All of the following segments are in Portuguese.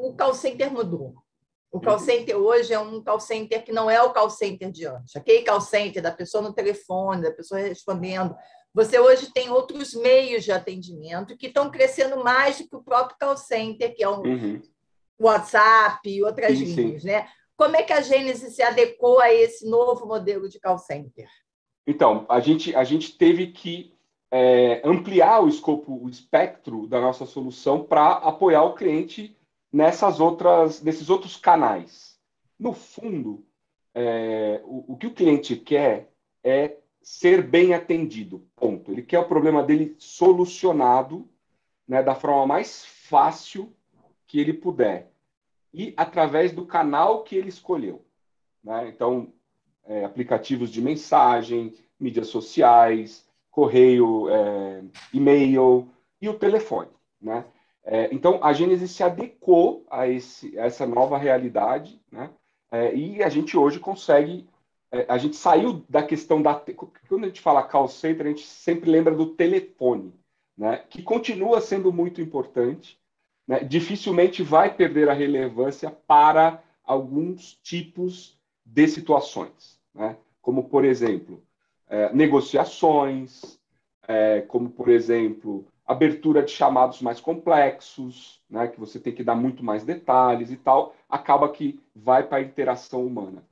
o call center mudou. O call uhum. center hoje é um call center que não é o call center de antes. Aquele call center da pessoa no telefone, da pessoa respondendo. Você hoje tem outros meios de atendimento que estão crescendo mais do que o próprio call center, que é o uhum. WhatsApp e outras sim, linhas. Sim. Né? Como é que a Gênesis se adequou a esse novo modelo de call center? Então, a gente, a gente teve que é, ampliar o escopo, o espectro da nossa solução para apoiar o cliente nessas outras, nesses outros canais. No fundo, é, o, o, que o cliente quer é ser bem atendido. Ponto. Ele quer o problema dele solucionado né, da forma mais fácil que ele puder e através do canal que ele escolheu. Né? Então, é, aplicativos de mensagem, mídias sociais, correio, é, e-mail e o telefone. Né? É, então, a Gênesis se adequou a, esse, a essa nova realidade, né? É, e a gente hoje consegue. É, a gente saiu da questão da. Quando a gente fala call center, a gente sempre lembra do telefone, né? que continua sendo muito importante, né? dificilmente vai perder a relevância para alguns tipos de situações, né? como, por exemplo, é, negociações, é, como, por exemplo, abertura de chamados mais complexos, né, que você tem que dar muito mais detalhes e tal, acaba que vai para a interação humana.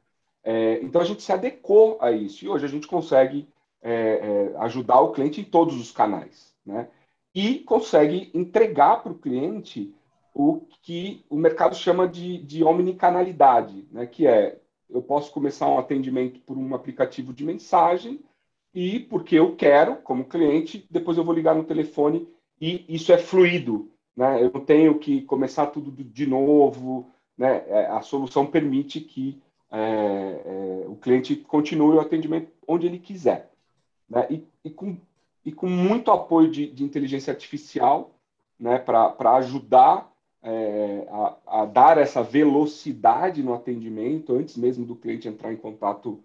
É, então a gente se adequou a isso e hoje a gente consegue é, é, ajudar o cliente em todos os canais, né? E consegue entregar para o cliente o que o mercado chama de, de omnicanalidade, né? Que é eu posso começar um atendimento por um aplicativo de mensagem e porque eu quero, como cliente, depois eu vou ligar no telefone e isso é fluido, né? Eu não tenho que começar tudo de novo, né? É, a solução permite que é, é, o cliente continue o atendimento onde ele quiser, né? E, e, com, e com muito apoio de, de inteligência artificial, né? Para ajudar é, a, a, dar essa velocidade no atendimento antes mesmo do cliente entrar em contato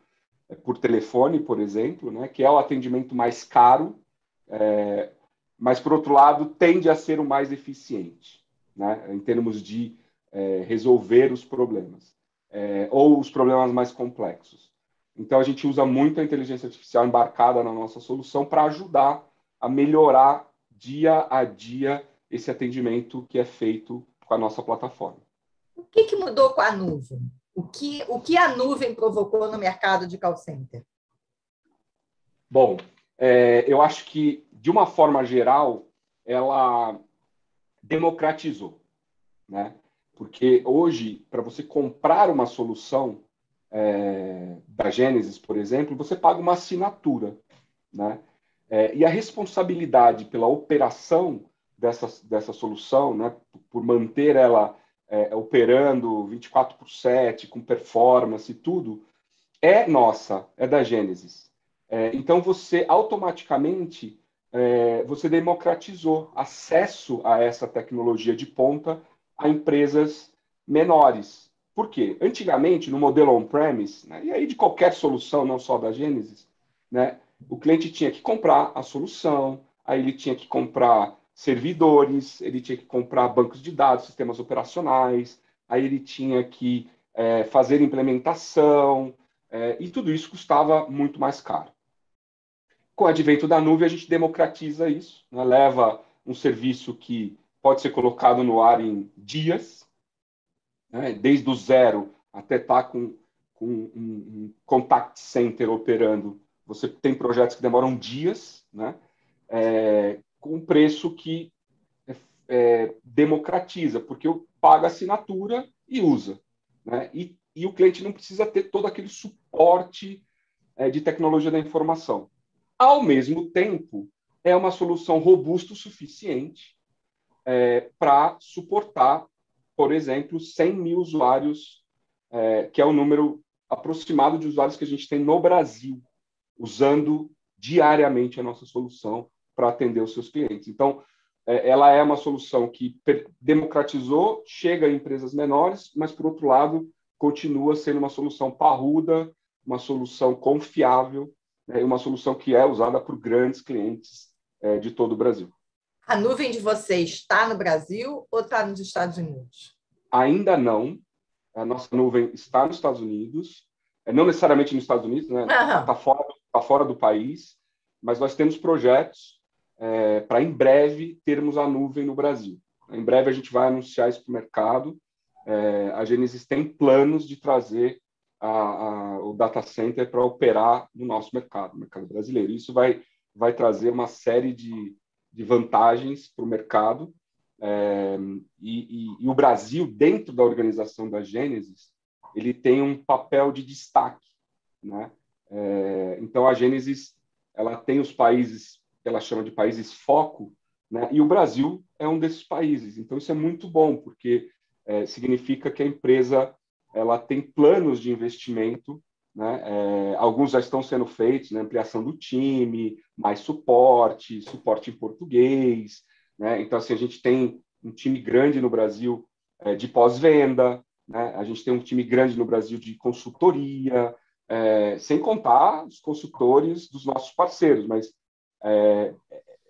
por telefone, por exemplo, né, que é o atendimento mais caro, é, mas, por outro lado, tende a ser o mais eficiente, né, em termos de é, resolver os problemas, é, ou os problemas mais complexos. Então, a gente usa muito a inteligência artificial embarcada na nossa solução para ajudar a melhorar dia a dia esse atendimento que é feito com a nossa plataforma. O que, que mudou com a nuvem? O que, o que a nuvem provocou no mercado de call center? Bom, é, eu acho que, de uma forma geral, ela democratizou. Né? Porque hoje, para você comprar uma solução é, da Gênesis, por exemplo, você paga uma assinatura. Né? É, e a responsabilidade pela operação dessa, dessa solução, né, por manter ela é, operando 24 por 7, com performance e tudo, é nossa, é da Gênesis. É, então, você automaticamente é, você democratizou acesso a essa tecnologia de ponta a empresas menores. Por quê? Antigamente, no modelo on-premise, né, e aí de qualquer solução, não só da Gênesis, né, o cliente tinha que comprar a solução, aí ele tinha que comprar servidores, ele tinha que comprar bancos de dados, sistemas operacionais, aí ele tinha que é, fazer implementação, é, e tudo isso custava muito mais caro. Com o advento da nuvem, a gente democratiza isso, né? leva um serviço que pode ser colocado no ar em dias, né? desde o zero até estar tá com, com um, um, contact center operando. Você tem projetos que demoram dias, né? É, com um preço que é, é, democratiza, porque eu pago a assinatura e usa. Né? E, e, o cliente não precisa ter todo aquele suporte é, de tecnologia da informação. Ao mesmo tempo, é uma solução robusta o suficiente é, para suportar, por exemplo, 100 mil usuários, é, que é o número aproximado de usuários que a gente tem no Brasil, usando diariamente a nossa solução para atender os seus clientes. Então, é, ela é uma solução que democratizou, chega a empresas menores, mas, por outro lado, continua sendo uma solução parruda, uma solução confiável, né, uma solução que é usada por grandes clientes é, de todo o Brasil. A nuvem de vocês está no Brasil ou está nos Estados Unidos? ainda não. A nossa nuvem está nos Estados Unidos, é, não necessariamente nos Estados Unidos, né? Está fora, tá fora do país, mas nós temos projetos é, para em breve termos a nuvem no Brasil. Em breve a gente vai anunciar isso para o mercado. É, a Genesis tem planos de trazer a, a, o data center para operar no nosso mercado, no mercado brasileiro. Isso vai, vai trazer uma série de, de vantagens para o mercado. É, e, e, e, o Brasil, dentro da organização da Gênesis, ele tem um papel de destaque. Né? É, então, a Gênesis ela tem os países ela chama de países foco, né? e o Brasil é um desses países. Então, isso é muito bom, porque é, significa que a empresa ela tem planos de investimento né? É, alguns já estão sendo feitos, né? ampliação do time, mais suporte, suporte em português. Né? Então, assim, a gente tem um time grande no Brasil é, de pós-venda, né? a gente tem um time grande no Brasil de consultoria, é, sem contar os consultores dos nossos parceiros, mas é,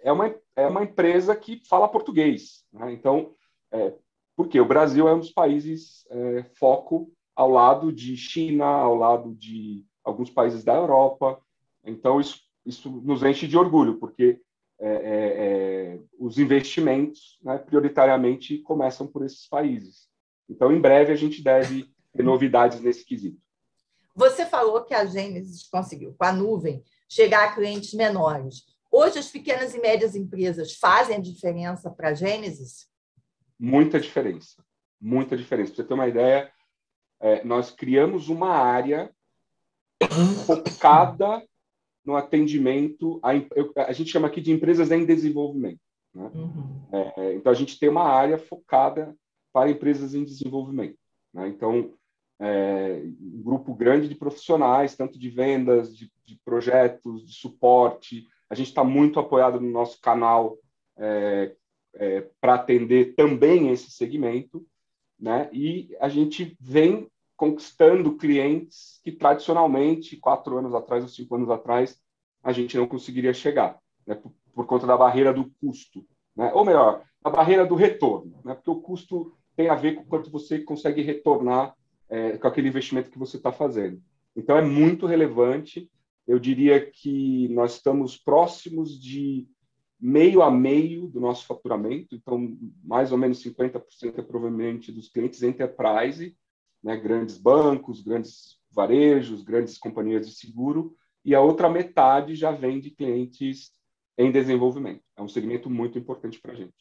é, uma, é uma empresa que fala português. Né? Então, é, porque o Brasil é um dos países é, foco ao lado de China, ao lado de alguns países da Europa. Então, isso, isso nos enche de orgulho, porque é, é, é, os investimentos, né, prioritariamente, começam por esses países. Então, em breve, a gente deve ter novidades nesse quesito. Você falou que a Gênesis conseguiu, com a nuvem, chegar a clientes menores. Hoje, as pequenas e médias empresas fazem a diferença para a Gênesis? Muita diferença. Muita diferença. Para você ter uma ideia, é, nós criamos uma área focada no atendimento, a, a, gente chama aqui de empresas em desenvolvimento. Né? Uhum. É, então, a gente tem uma área focada para empresas em desenvolvimento. Né? Então, é, um grupo grande de profissionais, tanto de vendas, de, de projetos, de suporte. A gente está muito apoiado no nosso canal é, é, para atender também esse segmento. Né? E a gente vem conquistando clientes que tradicionalmente, quatro anos atrás ou cinco anos atrás, a gente não conseguiria chegar, né, por, por, conta da barreira do custo, né? ou melhor, a barreira do retorno, né? porque o custo tem a ver com quanto você consegue retornar é, com aquele investimento que você está fazendo. Então, é muito relevante. Eu diria que nós estamos próximos de meio a meio do nosso faturamento, então, mais ou menos 50% é provavelmente dos clientes enterprise, né, grandes bancos, grandes varejos, grandes companhias de seguro, e a outra metade já vem de clientes em desenvolvimento. É um segmento muito importante para a gente.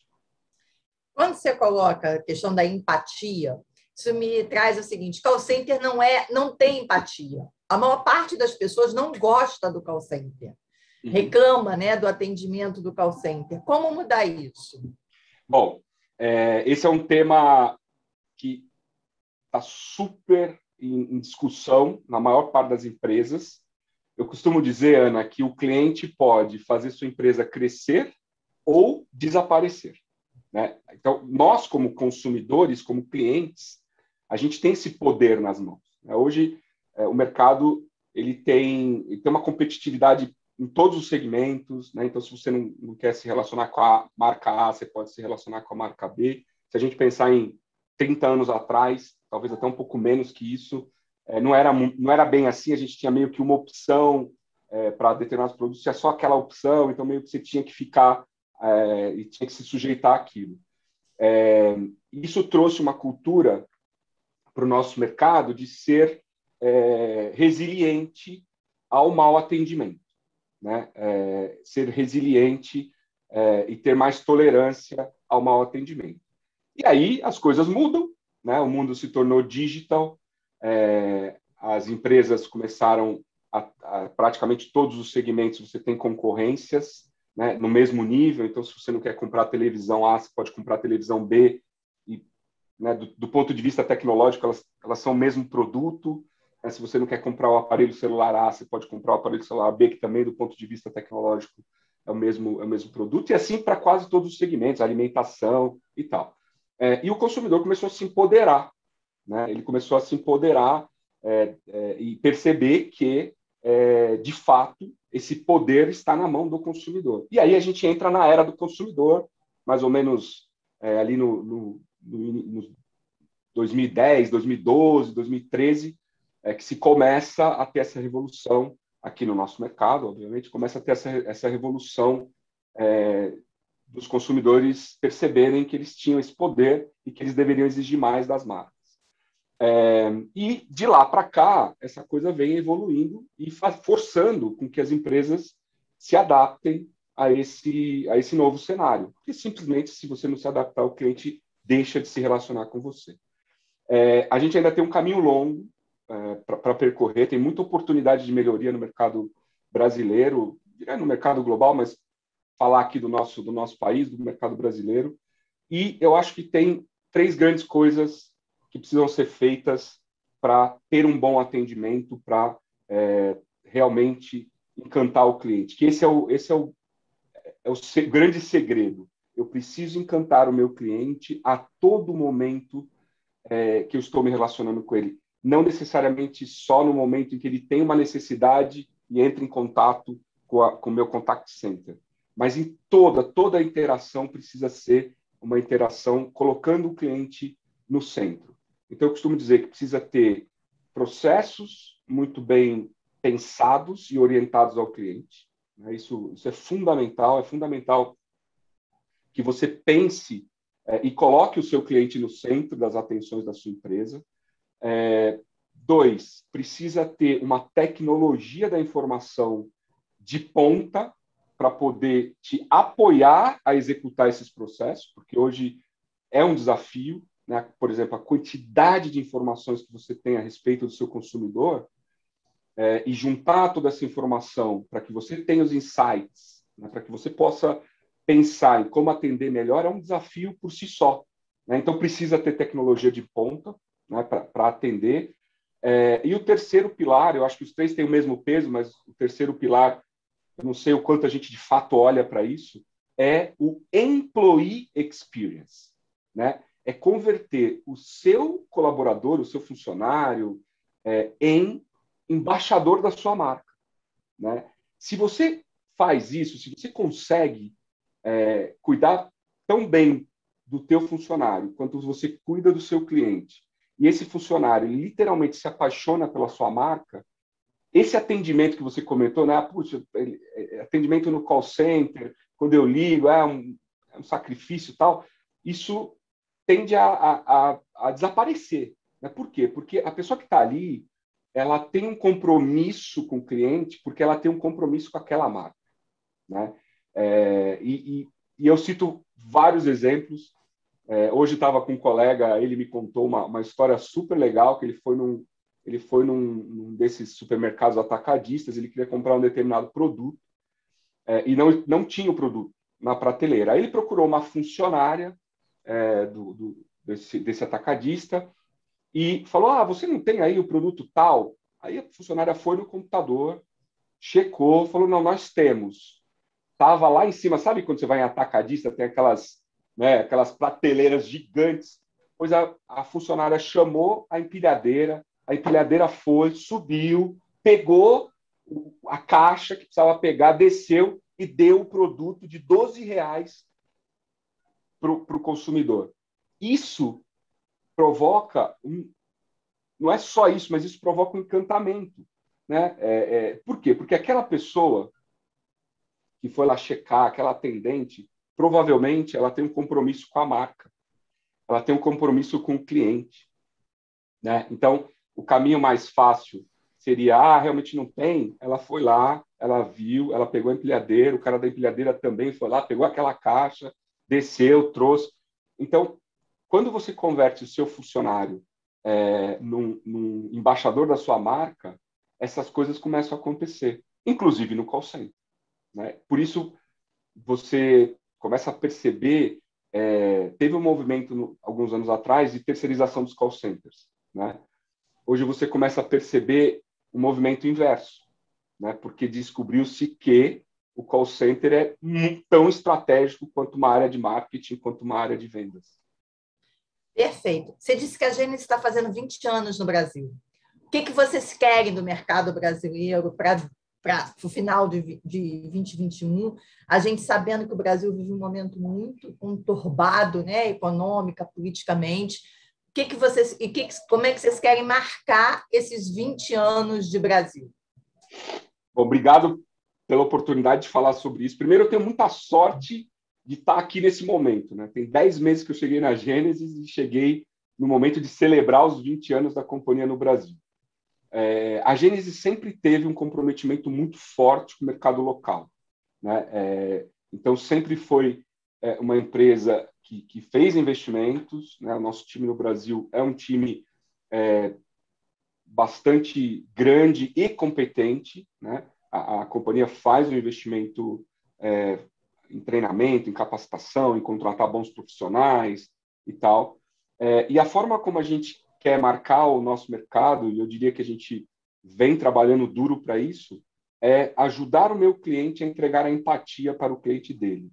Quando você coloca a questão da empatia, isso me traz o seguinte: call center não é, não tem empatia. A maior parte das pessoas não gosta do call center, uhum. reclama, né, do atendimento do call center. Como mudar isso? Bom, é, esse é um tema que está super em, em discussão na maior parte das empresas. Eu costumo dizer, Ana, que o cliente pode fazer sua empresa crescer ou desaparecer. Né? Então, nós, como consumidores, como clientes, a gente tem esse poder nas mãos. Né? Hoje, é, o mercado ele tem, ele tem uma competitividade em todos os segmentos. Né? Então, se você não, não, quer se relacionar com a marca A, você pode se relacionar com a marca B. Se a gente pensar em 30 anos atrás, talvez até um pouco menos que isso, é, não, era, não era bem assim, a gente tinha meio que uma opção é, para determinados produtos, tinha só aquela opção, então meio que você tinha que ficar é, e tinha que se sujeitar àquilo. É, isso trouxe uma cultura para o nosso mercado de ser é, resiliente ao mau atendimento, né? É, ser resiliente e ter mais tolerância ao mau atendimento. E aí as coisas mudam, né? o mundo se tornou digital, é, as empresas começaram a, a, praticamente todos os segmentos você tem concorrências né, no mesmo nível, então se você não quer comprar televisão A, você pode comprar televisão B, né, do, do, ponto de vista tecnológico elas, elas são o mesmo produto, né, se você não quer comprar o aparelho celular A, você pode comprar o aparelho celular B, que também do ponto de vista tecnológico é o mesmo, é o mesmo produto, e assim para quase todos os segmentos, alimentação e tal. É, e o consumidor começou a se empoderar, né? ele começou a se empoderar é, é, e perceber que, é, de fato, esse poder está na mão do consumidor. E aí a gente entra na era do consumidor, mais ou menos é, ali no, no, no, no 2010, 2012, 2013, é que se começa a ter essa revolução aqui no nosso mercado, obviamente, começa a ter essa, essa revolução é, dos consumidores perceberem que eles tinham esse poder e que eles deveriam exigir mais das marcas. É, e de lá para cá, essa coisa vem evoluindo e forçando com que as empresas se adaptem a esse, a esse novo cenário. Porque simplesmente, se você não se adaptar, o cliente deixa de se relacionar com você. É, a gente ainda tem um caminho longo é, para percorrer, tem muita oportunidade de melhoria no mercado brasileiro, no mercado global, mas falar aqui do nosso, do nosso país, do mercado brasileiro. E eu acho que tem três grandes coisas que precisam ser feitas para ter um bom atendimento, para é, realmente encantar o cliente. Que esse é o, esse é o, é o se, grande segredo. Eu preciso encantar o meu cliente a todo momento é, que eu estou me relacionando com ele. Não necessariamente só no momento em que ele tem uma necessidade e entra em contato com, o meu contact center. Mas em toda, toda a interação precisa ser uma interação colocando o cliente no centro. Então, eu costumo dizer que precisa ter processos muito bem pensados e orientados ao cliente. Né? Isso, isso é fundamental. É fundamental que você pense é, e coloque o seu cliente no centro das atenções da sua empresa. É, dois, precisa ter uma tecnologia da informação de ponta para poder te apoiar a executar esses processos, porque hoje é um desafio, né? por exemplo, a quantidade de informações que você tem a respeito do seu consumidor é, e juntar toda essa informação para que você tenha os insights, né? para que você possa pensar em como atender melhor é um desafio por si só. Né? Então, precisa ter tecnologia de ponta né, para atender. É, e o terceiro pilar, eu acho que os três têm o mesmo peso, mas o terceiro pilar, eu não sei o quanto a gente de fato olha para isso, é o employee experience. Né? É converter o seu colaborador, o seu funcionário, é, em embaixador da sua marca. Né? Se você faz isso, se você consegue é, cuidar tão bem do teu funcionário quanto você cuida do seu cliente, e esse funcionário literalmente se apaixona pela sua marca, esse atendimento que você comentou, né? Ah, puxa, é, atendimento no call center, quando eu ligo, é um, é um sacrifício tal, isso tende a, a, a desaparecer. Né? Por quê? Porque a pessoa que está ali, ela tem um compromisso com o cliente, porque ela tem um compromisso com aquela marca. Né? É, e, e, e, eu cito vários exemplos. É, hoje estava com um colega, ele me contou uma, uma, história super legal, que ele foi num, ele foi num, num desses supermercados atacadistas, ele queria comprar um determinado produto é, e não, não tinha o produto na prateleira. Aí ele procurou uma funcionária é, do, do, desse, desse atacadista e falou, ah, você não tem aí o produto tal? Aí a funcionária foi no computador, checou, falou, não, nós temos estava lá em cima. Sabe quando você vai em atacadista, tem aquelas, né, aquelas prateleiras gigantes? Pois a, a funcionária chamou a empilhadeira, a empilhadeira foi, subiu, pegou a caixa que precisava pegar, desceu e deu o produto de 12 reais para o consumidor. Isso provoca um, não é só isso, mas isso provoca um encantamento. Né? É, é, por quê? Porque aquela pessoa que foi lá checar, aquela atendente, provavelmente ela tem um compromisso com a marca, ela tem um compromisso com o cliente. Né? Então, o caminho mais fácil seria, ah, realmente não tem, ela foi lá, ela viu, ela pegou a empilhadeira, o cara da empilhadeira também foi lá, pegou aquela caixa, desceu, trouxe. Então, quando você converte o seu funcionário é, num, num embaixador da sua marca, essas coisas começam a acontecer, inclusive no call center. Né? Por isso, você começa a perceber. É, teve um movimento no, alguns anos atrás de terceirização dos call centers. Né? Hoje você começa a perceber um movimento inverso, né? porque descobriu-se que o call center é tão estratégico quanto uma área de marketing, quanto uma área de vendas. Perfeito. Você disse que a Gênesis está fazendo 20 anos no Brasil. O que, que vocês querem do mercado brasileiro para para o final de, de 2021, a gente sabendo que o Brasil vive um momento muito conturbado, né, econômica, politicamente. que, que vocês e que, como é que vocês querem marcar esses 20 anos de Brasil? Obrigado pela oportunidade de falar sobre isso. Primeiro, eu tenho muita sorte de estar aqui nesse momento. Né? Tem 10 meses que eu cheguei na Gênesis e cheguei no momento de celebrar os 20 anos da companhia no Brasil. É, a Gênesis sempre teve um comprometimento muito forte com o mercado local. Né? É, então, sempre foi é, uma empresa que, que fez investimentos. Né? O nosso time no Brasil é um time é, bastante grande e competente. Né? A, a companhia faz um investimento é, em treinamento, em capacitação, em contratar bons profissionais e tal. É, e a forma como a gente quer marcar o nosso mercado, e eu diria que a gente vem trabalhando duro para isso, é ajudar o meu cliente a entregar a empatia para o cliente dele.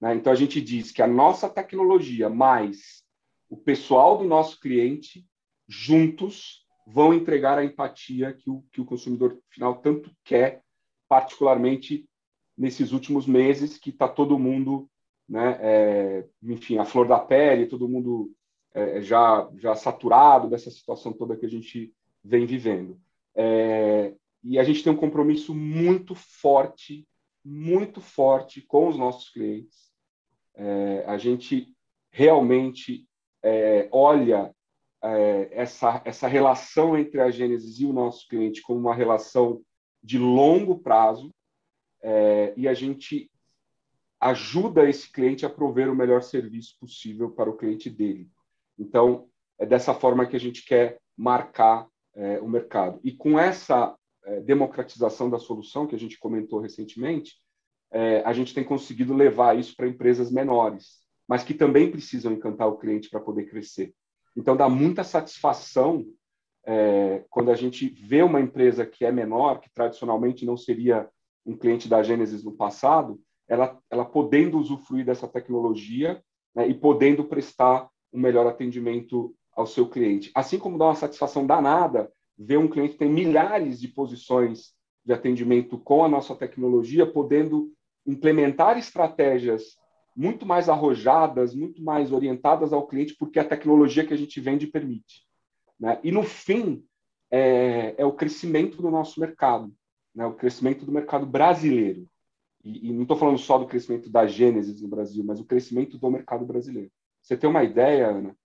Né? Então, a gente diz que a nossa tecnologia mais o pessoal do nosso cliente, juntos, vão entregar a empatia que o, que o consumidor final tanto quer, particularmente nesses últimos meses, que está todo mundo, né, é, enfim, a flor da pele, todo mundo é, já, já saturado dessa situação toda que a gente vem vivendo. É, e a gente tem um compromisso muito forte, muito forte com os nossos clientes, é, a gente realmente é, olha é, essa, essa relação entre a Gênesis e o nosso cliente como uma relação de longo prazo é, e a gente ajuda esse cliente a prover o melhor serviço possível para o cliente dele. Então, é dessa forma que a gente quer marcar é, o mercado. E com essa é, democratização da solução que a gente comentou recentemente, é, a gente tem conseguido levar isso para empresas menores, mas que também precisam encantar o cliente para poder crescer. Então, dá muita satisfação é, quando a gente vê uma empresa que é menor, que tradicionalmente não seria um cliente da Gênesis no passado, ela, ela podendo usufruir dessa tecnologia né, e podendo prestar um melhor atendimento ao seu cliente. Assim como dá uma satisfação danada ver um cliente que tem milhares de posições de atendimento com a nossa tecnologia, podendo implementar estratégias muito mais arrojadas, muito mais orientadas ao cliente, porque a tecnologia que a gente vende permite. Né? E, no fim, é, é, o crescimento do nosso mercado, né? o crescimento do mercado brasileiro. E, e não estou falando só do crescimento da Gênesis no Brasil, mas o crescimento do mercado brasileiro. Você tem uma ideia, Ana?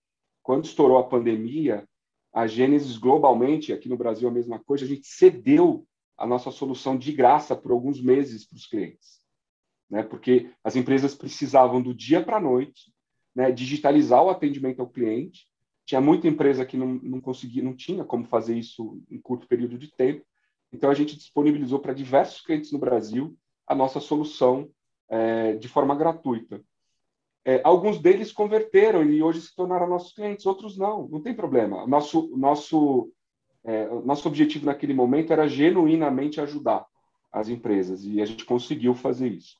Quando estourou a pandemia, a Gênesis globalmente, aqui no Brasil a mesma coisa, a gente cedeu a nossa solução de graça por alguns meses para os clientes né? porque as empresas precisavam do dia para a noite né, digitalizar o atendimento ao cliente. Tinha muita empresa que não, não conseguia, não tinha como fazer isso em curto período de tempo. Então a gente disponibilizou para diversos clientes no Brasil a nossa solução é, de forma gratuita. É, alguns deles converteram e hoje se tornaram nossos clientes, outros não, não tem problema. Nosso, nosso, é, nosso objetivo naquele momento era genuinamente ajudar as empresas e a gente conseguiu fazer isso.